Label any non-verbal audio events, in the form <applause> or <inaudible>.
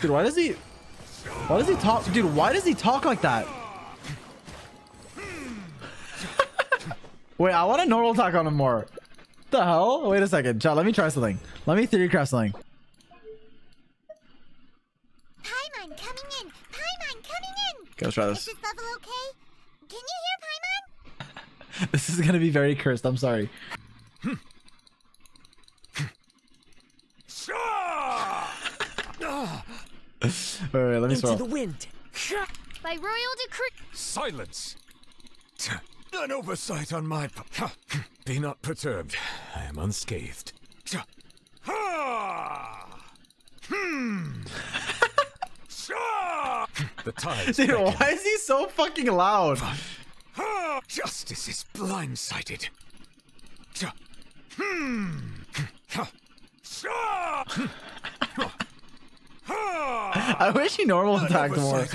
Dude, why does he... Why does he talk... Dude, why does he talk like that? Wait, I want a normal talk on him more. the hell? Wait a second. Chat, let me try something. Let me theory craft something. Paimon coming in! Paimon coming in! Okay, let's try Is this. this level okay? Can you hear Paimon? <laughs> This is gonna be very cursed. I'm sorry. <laughs> <laughs> Wait, wait, let me Into spell. the wind. By royal decree. Silence! An oversight on my part. Be not perturbed. I am unscathed. Hmm. The tides Dude, beckon. why is he so fucking loud? Justice is blindsided. Sha! Hmm. Ha! Sha! Ha! I wish he normal attacked more.